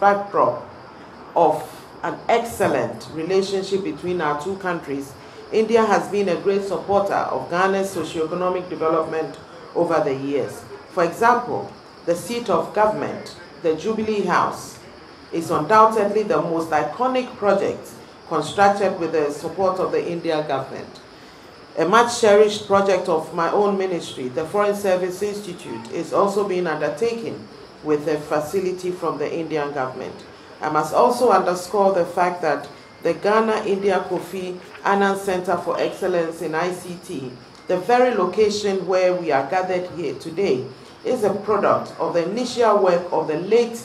backdrop of an excellent relationship between our two countries, India has been a great supporter of Ghana's socio-economic development over the years. For example, the seat of government, the Jubilee House, is undoubtedly the most iconic project constructed with the support of the India government. A much cherished project of my own ministry, the Foreign Service Institute, is also being undertaken with a facility from the Indian government. I must also underscore the fact that the Ghana India Kofi Annan Center for Excellence in ICT, the very location where we are gathered here today, is a product of the initial work of the late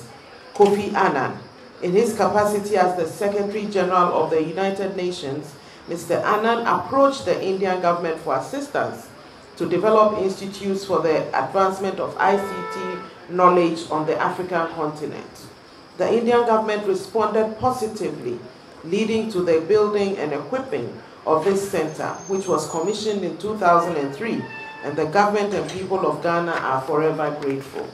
Kofi Annan. In his capacity as the Secretary General of the United Nations, Mr. Annan approached the Indian government for assistance to develop institutes for the advancement of ICT knowledge on the African continent. The Indian government responded positively, leading to the building and equipping of this center, which was commissioned in 2003, and the government and people of Ghana are forever grateful.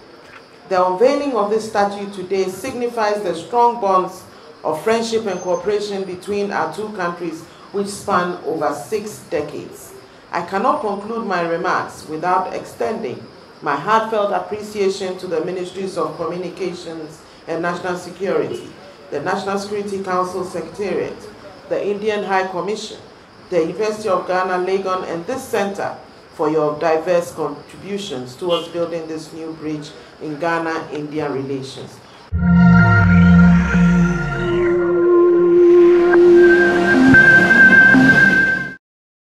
The unveiling of this statue today signifies the strong bonds of friendship and cooperation between our two countries, which span over six decades. I cannot conclude my remarks without extending my heartfelt appreciation to the Ministries of Communications and National Security, the National Security Council Secretariat, the Indian High Commission, the University of Ghana, Legon, and this center for your diverse contributions towards building this new bridge in Ghana-India relations.